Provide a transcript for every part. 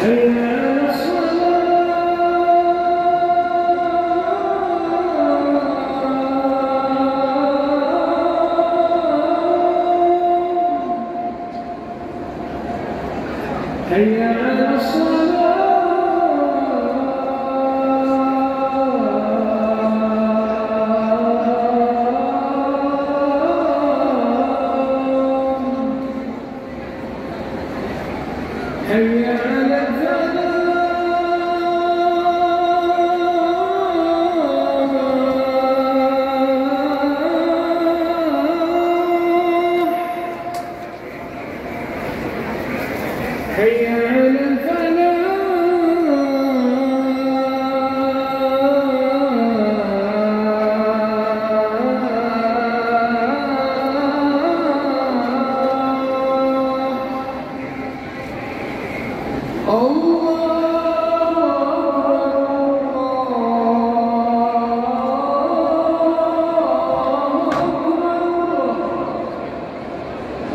حي على الصلاة حي على الصلاة حي على الفلاح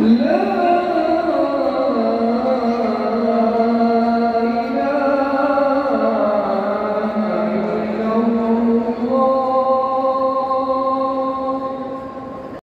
Não!